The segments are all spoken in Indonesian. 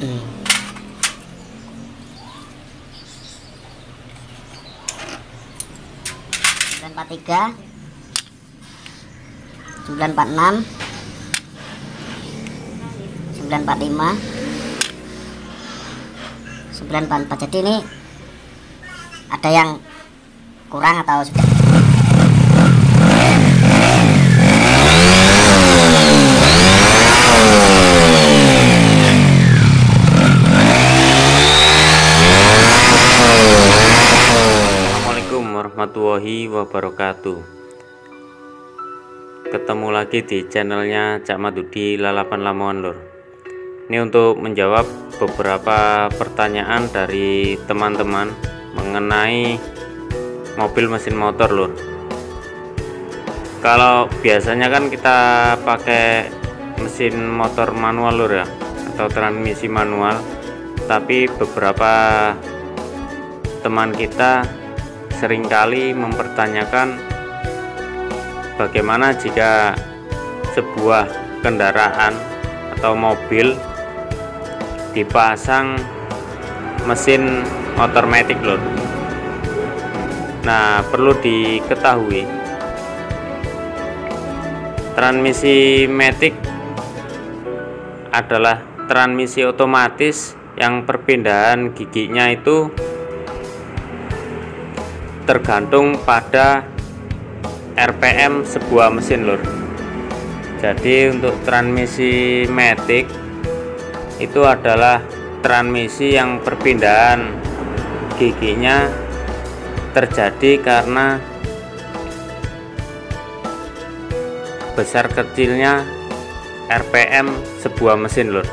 hmm. sembilan empat tiga. Sembilan empat enam. Sembilan empat lima. Sembilan empat empat. Jadi ini ada yang kurang atau sudah Assalamualaikum warahmatullahi wabarakatuh. Ketemu lagi di channelnya Cak Madudi Lalapan Lamongan Lur. Ini untuk menjawab beberapa pertanyaan dari teman-teman Mengenai mobil mesin motor Lur. Kalau biasanya kan kita pakai mesin motor manual Lur ya Atau transmisi manual. Tapi beberapa teman kita sering kali mempertanyakan bagaimana jika sebuah kendaraan atau mobil dipasang mesin motor matic. Nah, perlu diketahui transmisi matic adalah transmisi otomatis yang perpindahan giginya itu tergantung pada RPM sebuah mesin lur. Jadi untuk transmisi matic itu adalah transmisi yang perpindahan giginya terjadi karena besar kecilnya RPM sebuah mesin lur.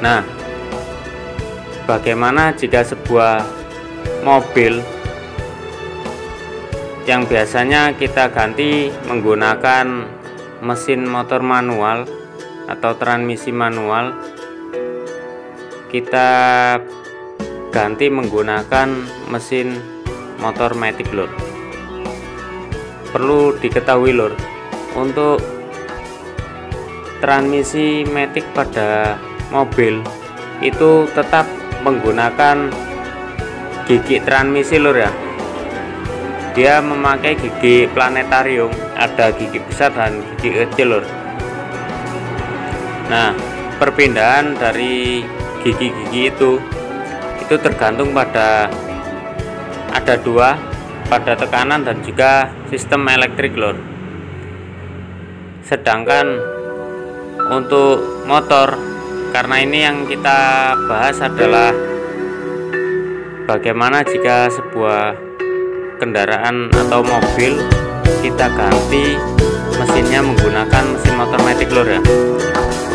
Nah bagaimana jika sebuah mobil yang biasanya kita ganti menggunakan mesin motor manual atau transmisi manual. Kita ganti menggunakan mesin motor matic lur perlu diketahui lur untuk transmisi matic pada mobil itu tetap menggunakan gigi transmisi lur ya. Dia memakai gigi planetarium. Ada gigi besar dan gigi kecil lur. Nah perpindahan dari gigi-gigi itu itu tergantung pada ada dua pada tekanan dan juga sistem elektrik lur. Sedangkan untuk motor karena ini yang kita bahas adalah bagaimana jika sebuah kendaraan atau mobil kita ganti mesinnya menggunakan mesin motor matic lur ya?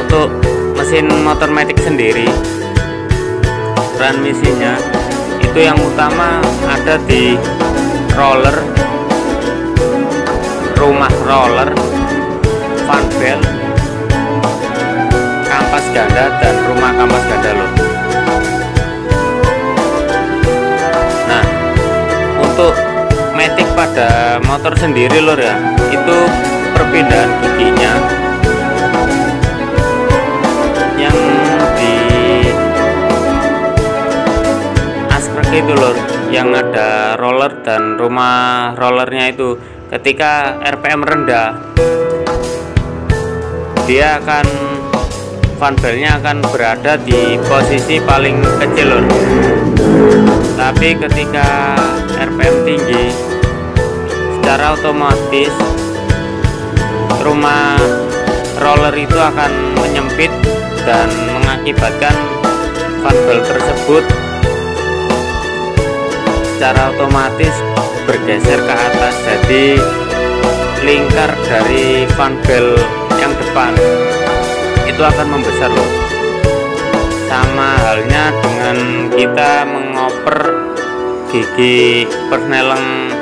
Untuk mesin motor matic sendiri transmisinya itu yang utama ada di roller rumah roller fan belt kampas ganda dan rumah kampas ganda loh matic pada motor sendiri lor ya itu perpindahan giginya yang di askrek itu lor yang ada roller dan rumah rollernya itu. Ketika RPM rendah dia akan fanbelnya akan berada di posisi paling kecil lor tapi ketika RPM tinggi secara otomatis rumah roller itu akan menyempit dan mengakibatkan fanbel tersebut secara otomatis bergeser ke atas. Jadi lingkar dari fanbel yang depan itu akan membesar loh. Sama halnya dengan kita mengoper gigi persneleng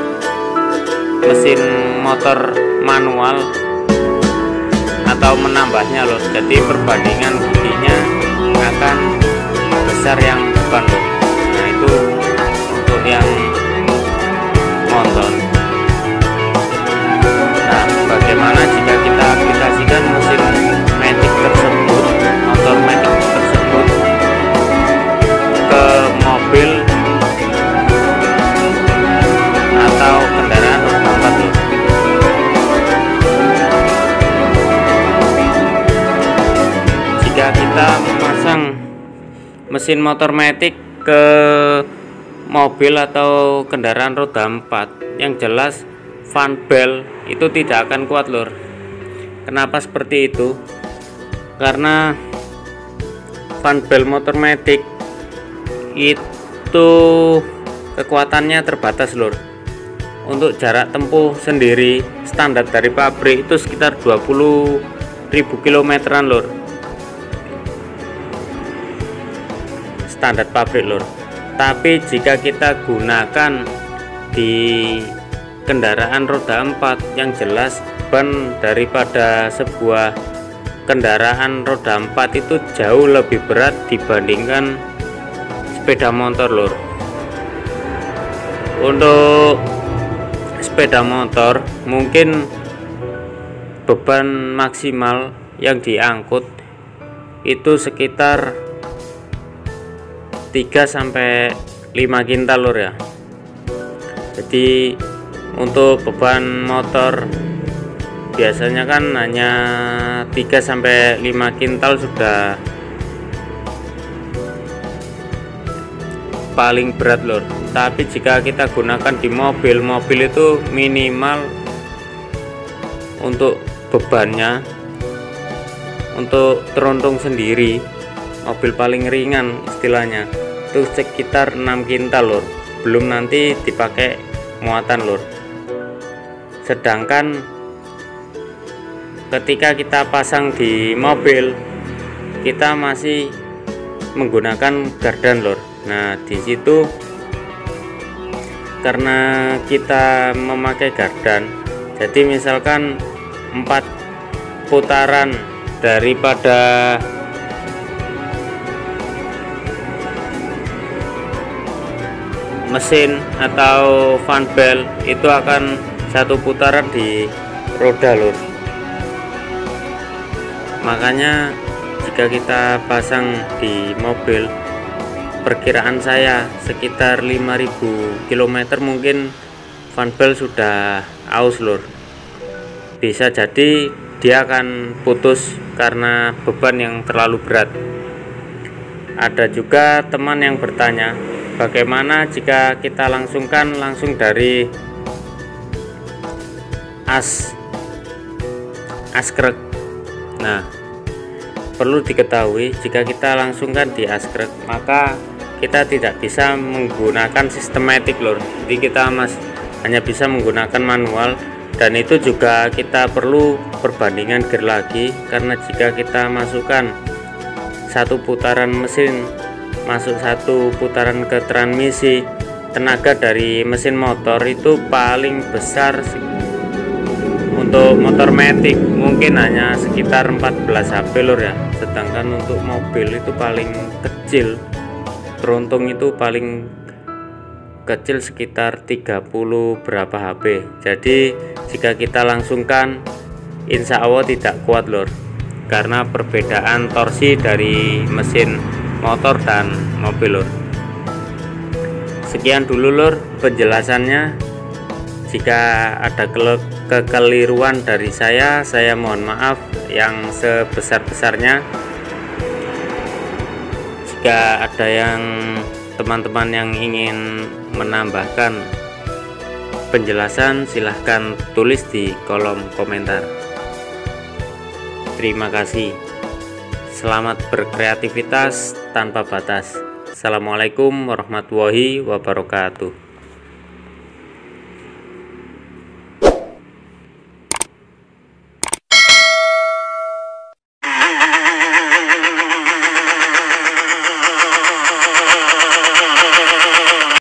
mesin motor manual atau menambahnya loh. Jadi perbandingan giginya akan besar yang depan loh nah itu mesin motor metik ke mobil atau kendaraan roda 4 yang jelas fan bell itu tidak akan kuat lur. Kenapa seperti itu? Karena fan bell motor metik itu kekuatannya terbatas lur. Untuk jarak tempuh sendiri standar dari pabrik itu sekitar 20.000 kilometeran lur standar pabrik lur. Tapi jika kita gunakan di kendaraan roda 4 yang jelas ban daripada sebuah kendaraan roda 4 itu jauh lebih berat dibandingkan sepeda motor lur. Untuk sepeda motor mungkin beban maksimal yang diangkut itu sekitar 3 sampai 5 kintal lur ya. Jadi untuk beban motor biasanya kan hanya 3 sampai 5 kintal sudah paling berat lur. Tapi jika kita gunakan di mobil mobil itu minimal untuk bebannya untuk teruntung sendiri mobil paling ringan istilahnya itu sekitar 6 kintal lur. Belum nanti dipakai muatan lur. Sedangkan ketika kita pasang di mobil kita masih menggunakan gardan lur. Nah di situ karena kita memakai gardan jadi misalkan empat putaran daripada mesin atau fan belt itu akan satu putaran di roda lur. Makanya jika kita pasang di mobil perkiraan saya sekitar 5000 km mungkin fan belt sudah aus lur. Bisa jadi dia akan putus karena beban yang terlalu berat. Ada juga teman yang bertanya bagaimana jika kita langsungkan langsung dari as askrek? Nah perlu diketahui jika kita langsungkan di askrek maka kita tidak bisa menggunakan sistematik lor jadi kita mas hanya bisa menggunakan manual dan itu juga kita perlu perbandingan gear lagi karena jika kita masukkan satu putaran mesin masuk satu putaran ke transmisi. Tenaga dari mesin motor itu paling besar untuk motor metik mungkin hanya sekitar 14 HP lur ya. Sedangkan untuk mobil itu paling kecil. Teruntung itu paling kecil sekitar 30 berapa HP jadi jika kita langsungkan insya Allah tidak kuat lur karena perbedaan torsi dari mesin motor dan mobil lur. Sekian dulu lur penjelasannya. Jika ada kekeliruan dari saya saya mohon maaf yang sebesar-besarnya. Jika ada yang teman-teman yang ingin menambahkan penjelasan silahkan tulis di kolom komentar. Terima kasih Selamat berkreativitas tanpa batas. Assalamualaikum warahmatullahi wabarakatuh.